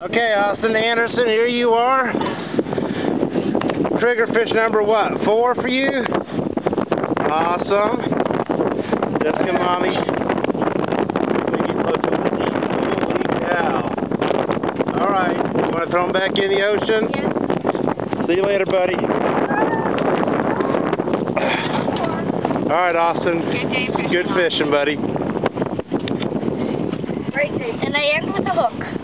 Okay, Austin Andersen, here you are. Triggerfish number what? Four for you? Awesome. Jessica Mommy. Holy cow. Alright, you want to throw them back in the ocean? Yeah. See you later, buddy. Alright, Austin. Good fishing, buddy. Great. And I end with a hook.